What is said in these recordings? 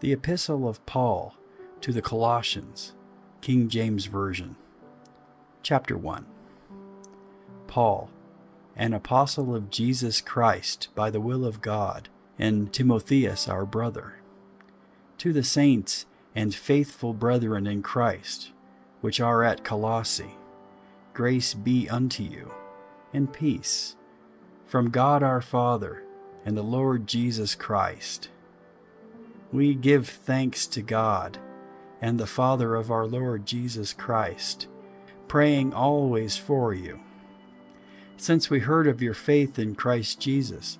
The Epistle of Paul to the Colossians, King James Version. Chapter 1 Paul, an apostle of Jesus Christ by the will of God, and Timotheus our brother, to the saints and faithful brethren in Christ, which are at Colossae, grace be unto you, and peace, from God our Father and the Lord Jesus Christ. We give thanks to God and the Father of our Lord Jesus Christ, praying always for you. Since we heard of your faith in Christ Jesus,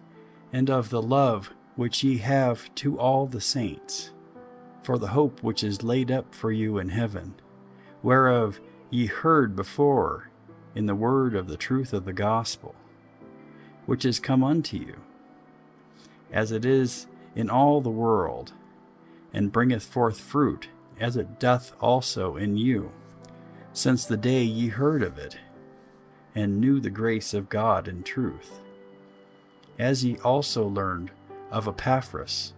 and of the love which ye have to all the saints, for the hope which is laid up for you in heaven, whereof ye heard before in the word of the truth of the gospel, which is come unto you, as it is in all the world, and bringeth forth fruit, as it doth also in you, since the day ye heard of it, and knew the grace of God in truth. As ye also learned of Epaphras,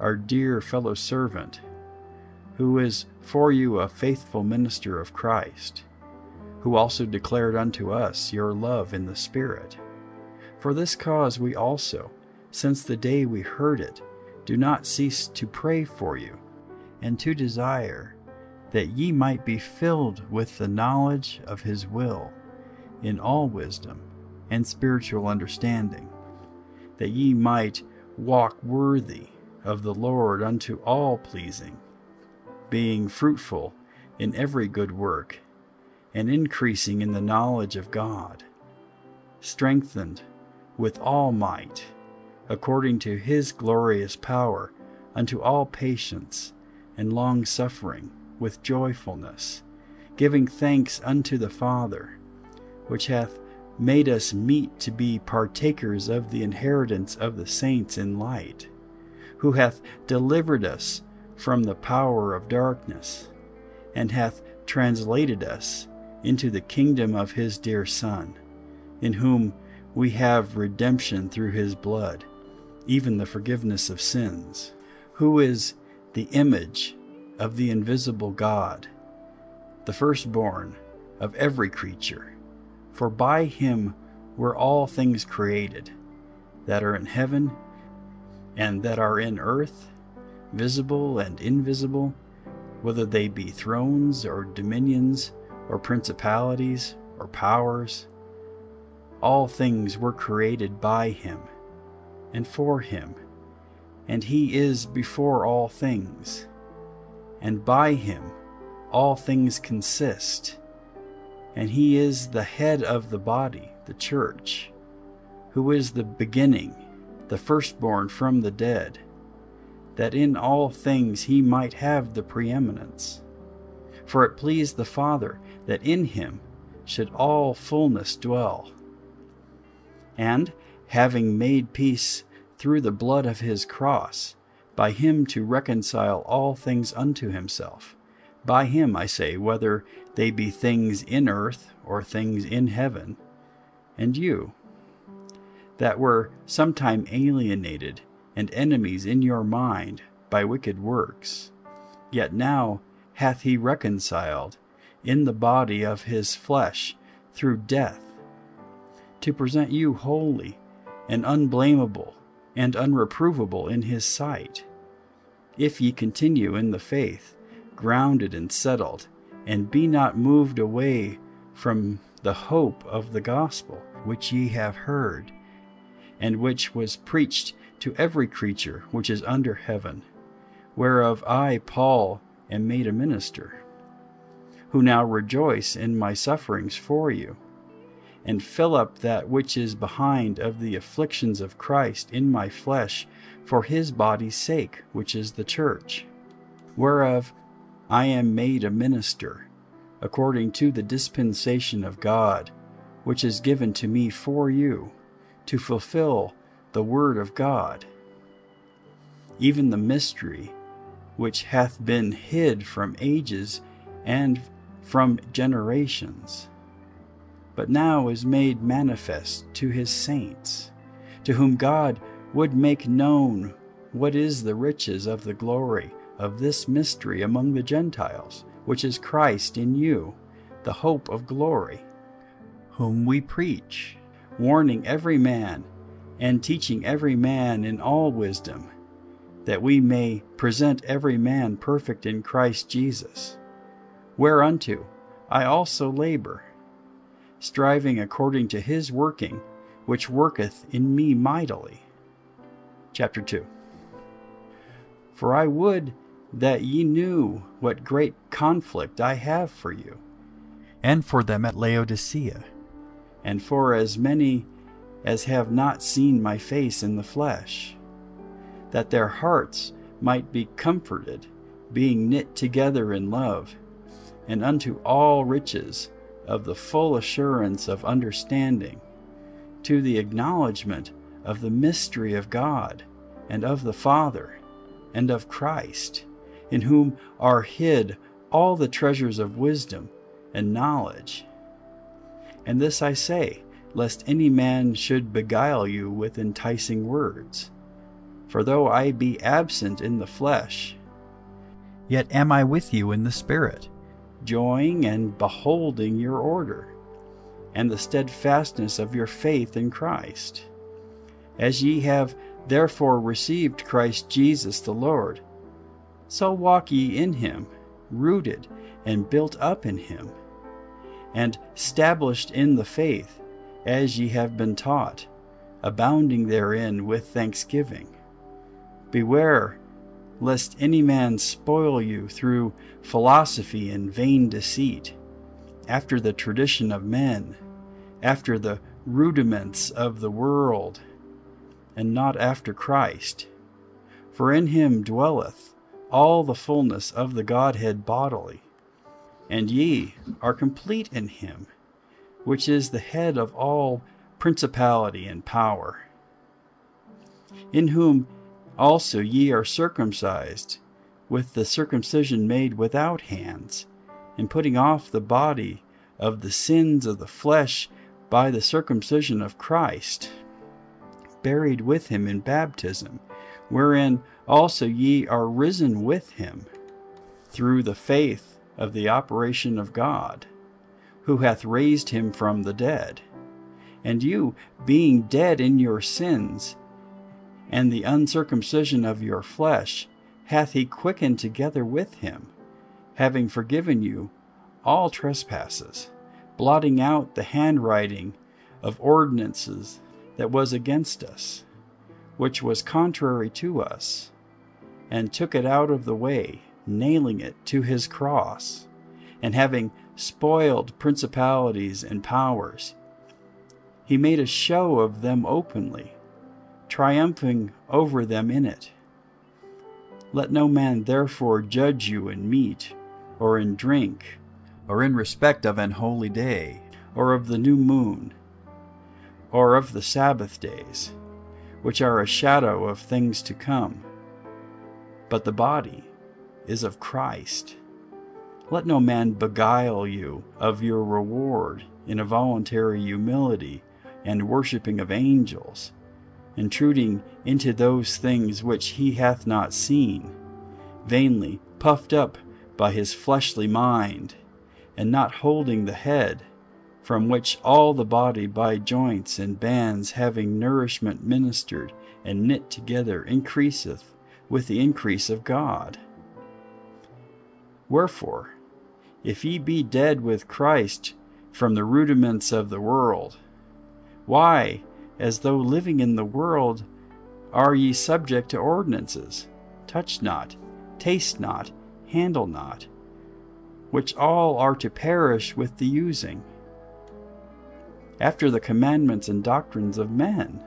our dear fellow servant, who is for you a faithful minister of Christ, who also declared unto us your love in the Spirit. For this cause we also, since the day we heard it, do not cease to pray for you, and to desire that ye might be filled with the knowledge of his will, in all wisdom and spiritual understanding, that ye might walk worthy of the Lord unto all pleasing, being fruitful in every good work, and increasing in the knowledge of God, strengthened with all might, according to his glorious power, unto all patience and long suffering with joyfulness, giving thanks unto the Father, which hath made us meet to be partakers of the inheritance of the saints in light, who hath delivered us from the power of darkness, and hath translated us into the kingdom of his dear Son, in whom we have redemption through his blood, even the forgiveness of sins, who is the image of the invisible God, the firstborn of every creature. For by him were all things created, that are in heaven and that are in earth, visible and invisible, whether they be thrones or dominions or principalities or powers. All things were created by him and for him, and he is before all things, and by him all things consist. And he is the head of the body, the church, who is the beginning, the firstborn from the dead, that in all things he might have the preeminence. For it pleased the Father that in him should all fullness dwell. And, having made peace through the blood of his cross, by him to reconcile all things unto himself. By him, I say, whether they be things in earth or things in heaven. And you, that were sometime alienated and enemies in your mind by wicked works, yet now hath he reconciled in the body of his flesh through death, to present you holy and unblameable and unreprovable in his sight, if ye continue in the faith, grounded and settled, and be not moved away from the hope of the gospel which ye have heard, and which was preached to every creature which is under heaven, whereof I, Paul, am made a minister, who now rejoice in my sufferings for you and fill up that which is behind of the afflictions of Christ in my flesh for his body's sake, which is the church, whereof I am made a minister, according to the dispensation of God, which is given to me for you, to fulfill the word of God, even the mystery which hath been hid from ages and from generations but now is made manifest to his saints, to whom God would make known what is the riches of the glory of this mystery among the Gentiles, which is Christ in you, the hope of glory, whom we preach, warning every man and teaching every man in all wisdom, that we may present every man perfect in Christ Jesus. Whereunto I also labor, striving according to his working, which worketh in me mightily. Chapter 2 For I would that ye knew what great conflict I have for you, and for them at Laodicea, and for as many as have not seen my face in the flesh, that their hearts might be comforted, being knit together in love, and unto all riches of the full assurance of understanding, to the acknowledgement of the mystery of God, and of the Father, and of Christ, in whom are hid all the treasures of wisdom and knowledge. And this I say, lest any man should beguile you with enticing words. For though I be absent in the flesh, yet am I with you in the Spirit, joying and beholding your order, and the steadfastness of your faith in Christ. As ye have therefore received Christ Jesus the Lord, so walk ye in him, rooted and built up in him, and stablished in the faith as ye have been taught, abounding therein with thanksgiving. Beware lest any man spoil you through philosophy and vain deceit, after the tradition of men, after the rudiments of the world, and not after Christ. For in him dwelleth all the fullness of the Godhead bodily, and ye are complete in him which is the head of all principality and power, in whom also ye are circumcised with the circumcision made without hands, in putting off the body of the sins of the flesh by the circumcision of Christ, buried with him in baptism, wherein also ye are risen with him through the faith of the operation of God who hath raised him from the dead. And you, being dead in your sins, and the uncircumcision of your flesh, hath he quickened together with him, having forgiven you all trespasses, blotting out the handwriting of ordinances that was against us, which was contrary to us, and took it out of the way, nailing it to his cross, and having spoiled principalities and powers. He made a show of them openly, triumphing over them in it. Let no man therefore judge you in meat, or in drink, or in respect of an holy day, or of the new moon, or of the Sabbath days, which are a shadow of things to come. But the body is of Christ. Let no man beguile you of your reward in a voluntary humility and worshipping of angels, intruding into those things which he hath not seen, vainly puffed up by his fleshly mind, and not holding the head, from which all the body by joints and bands having nourishment ministered and knit together increaseth with the increase of God. Wherefore, if ye be dead with Christ from the rudiments of the world, why, as though living in the world, are ye subject to ordinances? Touch not, taste not, handle not, which all are to perish with the using, after the commandments and doctrines of men,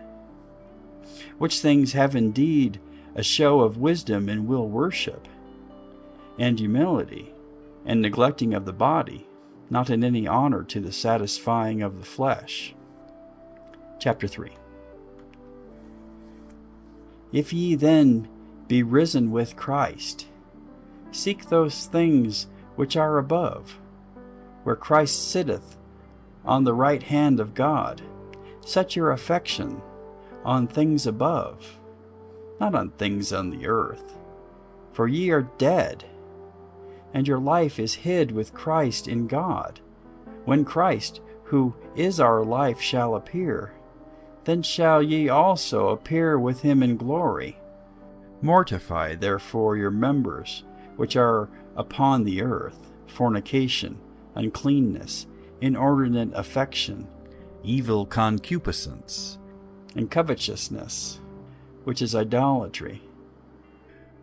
which things have indeed a show of wisdom and will worship, and humility and neglecting of the body, not in any honor to the satisfying of the flesh. Chapter 3 If ye then be risen with Christ, seek those things which are above, where Christ sitteth on the right hand of God. Set your affection on things above, not on things on the earth. for ye are dead, and your life is hid with Christ in God. When Christ, who is our life, shall appear, then shall ye also appear with him in glory. Mortify therefore your members which are upon the earth fornication, uncleanness, inordinate affection, evil concupiscence, and covetousness, which is idolatry.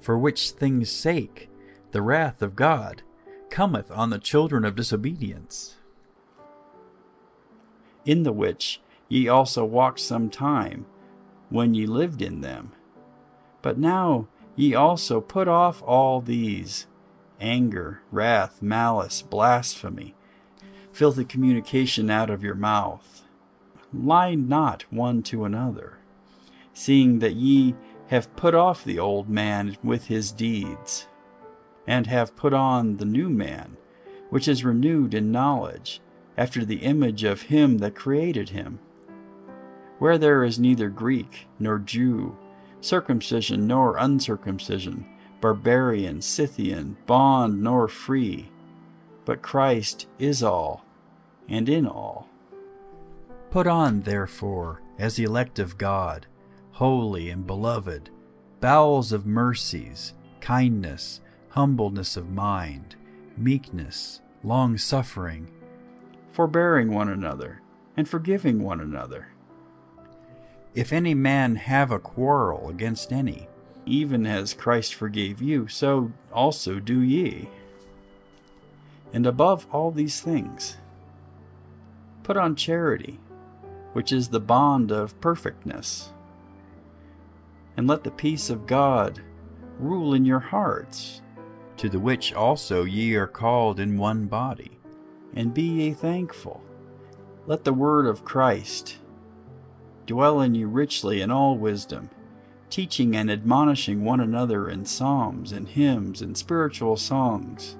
For which things' sake the wrath of God cometh on the children of disobedience. In the which ye also walked some time, when ye lived in them. But now ye also put off all these anger, wrath, malice, blasphemy, filthy communication out of your mouth. Lie not one to another, seeing that ye have put off the old man with his deeds, and have put on the new man, which is renewed in knowledge, after the image of him that created him. Where there is neither Greek nor Jew, circumcision nor uncircumcision, barbarian, Scythian, bond nor free, but Christ is all, and in all. Put on, therefore, as the elect of God, holy and beloved, bowels of mercies, kindness, humbleness of mind, meekness, long suffering, forbearing one another, and forgiving one another. If any man have a quarrel against any, even as Christ forgave you, so also do ye. And above all these things, put on charity, which is the bond of perfectness. And let the peace of God rule in your hearts, to the which also ye are called in one body. And be ye thankful. Let the word of Christ dwell in you richly in all wisdom, teaching and admonishing one another in psalms and hymns and spiritual songs,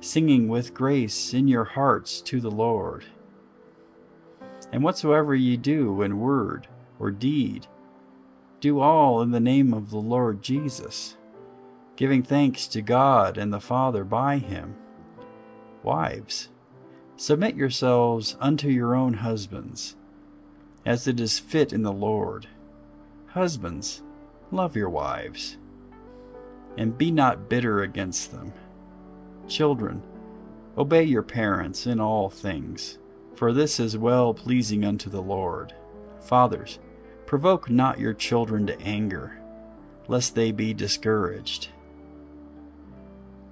singing with grace in your hearts to the Lord. And whatsoever ye do in word or deed, do all in the name of the Lord Jesus, giving thanks to God and the Father by him. Wives, submit yourselves unto your own husbands, as it is fit in the Lord. Husbands, love your wives, and be not bitter against them. Children, obey your parents in all things, for this is well pleasing unto the Lord. Fathers, provoke not your children to anger, lest they be discouraged.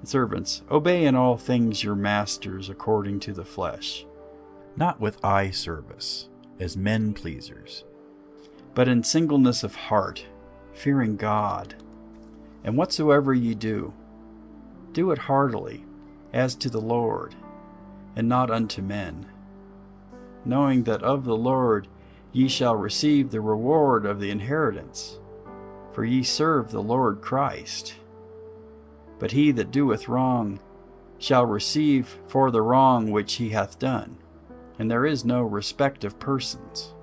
Servants, obey in all things your masters according to the flesh, not with eye service, as men pleasers, but in singleness of heart, fearing God. And whatsoever ye do, do it heartily, as to the Lord, and not unto men, knowing that of the Lord ye shall receive the reward of the inheritance, for ye serve the Lord Christ. But he that doeth wrong shall receive for the wrong which he hath done, and there is no respect of persons.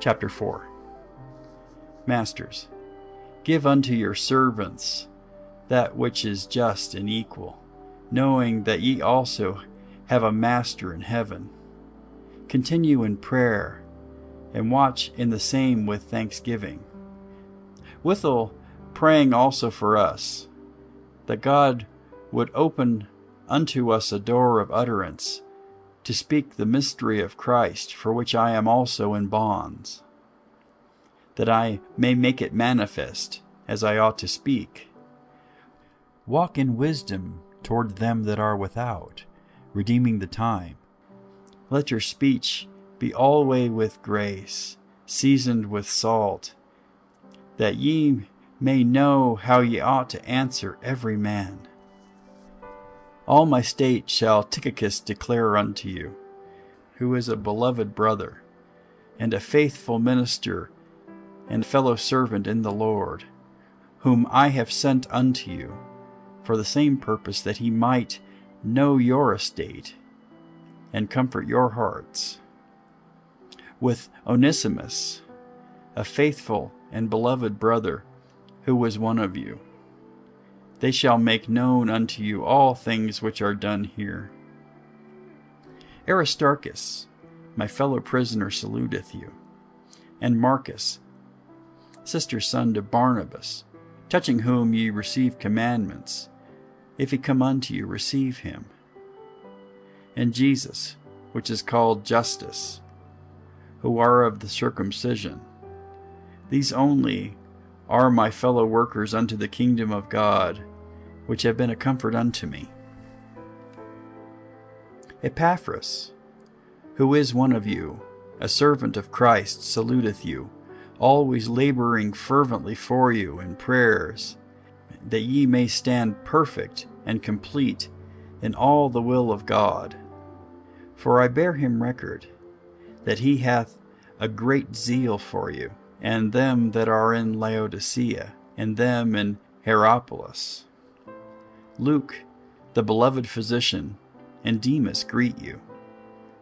Chapter 4 Masters, give unto your servants that which is just and equal, knowing that ye also have a master in heaven. Continue in prayer, and watch in the same with thanksgiving. Withal, praying also for us, that God would open unto us a door of utterance to speak the mystery of Christ, for which I am also in bonds, that I may make it manifest as I ought to speak. Walk in wisdom toward them that are without, redeeming the time. Let your speech be alway with grace, seasoned with salt, that ye may know how ye ought to answer every man. All my state shall Tychicus declare unto you, who is a beloved brother, and a faithful minister and fellow servant in the Lord, whom I have sent unto you, for the same purpose that he might know your estate, and comfort your hearts. With Onesimus, a faithful and beloved brother, who was one of you. They shall make known unto you all things which are done here. Aristarchus, my fellow prisoner, saluteth you, and Marcus, sister son to Barnabas, touching whom ye receive commandments. If he come unto you, receive him. And Jesus, which is called Justus, who are of the circumcision. These only are my fellow workers unto the kingdom of God, which have been a comfort unto me. Epaphras, who is one of you, a servant of Christ, saluteth you, always laboring fervently for you in prayers, that ye may stand perfect and complete in all the will of God. For I bear him record that he hath a great zeal for you, and them that are in Laodicea, and them in Hierapolis. Luke, the beloved physician, and Demas greet you.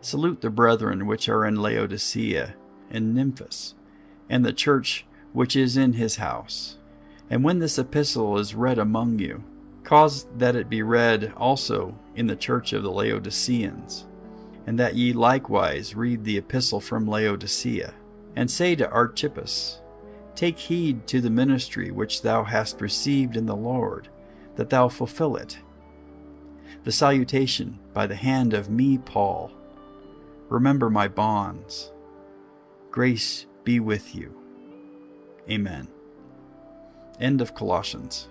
Salute the brethren which are in Laodicea, and Nymphas, and the church which is in his house. And when this epistle is read among you, cause that it be read also in the church of the Laodiceans, and that ye likewise read the epistle from Laodicea and say to Archippus, Take heed to the ministry which thou hast received in the Lord, that thou fulfill it. The salutation by the hand of me, Paul. Remember my bonds. Grace be with you. Amen. End of Colossians.